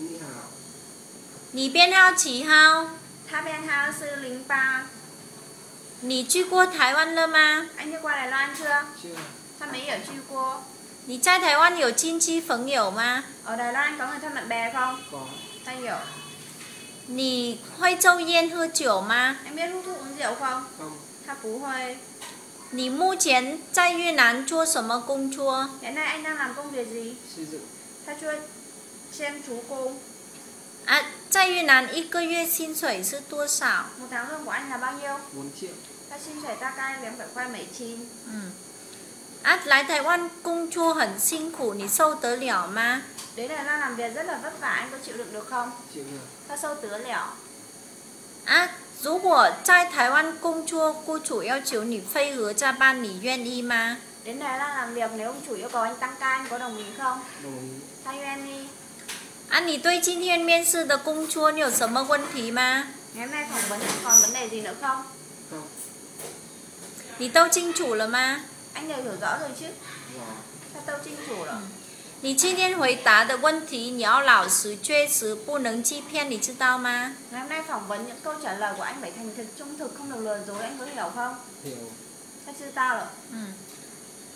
你好，你编号几号？他编号是零八。你去过台湾了吗？ Anh đi qua Đài Loan chưa? chưa他没有去过。你在台湾有亲戚朋友吗？ Ở Đài Loan có người thân bạn bè không? có Ta hiểu. 你会抽烟喝酒吗？ Anh biết hút thuốc uống rượu không? không Ta bú hơi. 你目前在越南做什么工作？ Hiện nay anh đang làm công việc gì? xây dựng Ta chưa xem chú cô. 啊，在越南一个月薪水是多少？ Một tháng lương của anh là bao nhiêu? 4 triệu Ta xin sẻ ta cai liếm phải quay 19. 嗯，啊，来台湾工作很辛苦，你受得了吗？ Đến Đài Loan làm việc rất là vất vả, anh có chịu đựng được không? chịu được Ta sâu tứa lẻo. 啊，如果在台湾工作，雇主要求你配合加班，你愿意吗？ Đến Đài Loan làm việc nếu ông chủ yêu cầu anh tăng ca anh có đồng ý không? đồng ý Ta愿意. 啊，你对今天面试的工作你有什么问题吗？ Ngày hôm nay phỏng vấn còn vấn đề gì nữa không? không 你都清楚了吗？ Anh đều hiểu rõ rồi chứ? rõ Ta tâu chính chủ rồi. 你今天回答的问题你要老实、确实，不能欺骗，你知道吗？ Ngày hôm nay phỏng vấn những câu trả lời của anh phải thành thực trung thực không được lừa dối anh có hiểu không? hiểu Ta chưa tao rồi. 嗯。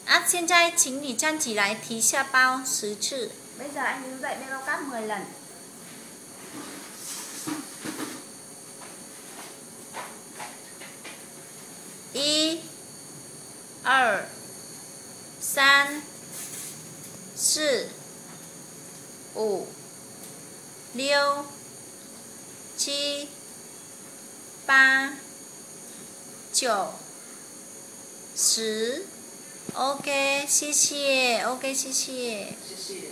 啊，现在请你站起来提下包十次。 Bây giờ anh đứng dậy bê bao cát 10 lần. 一、二、三、四、五、六、七、八、九、十。OK，谢谢。OK，谢谢。谢谢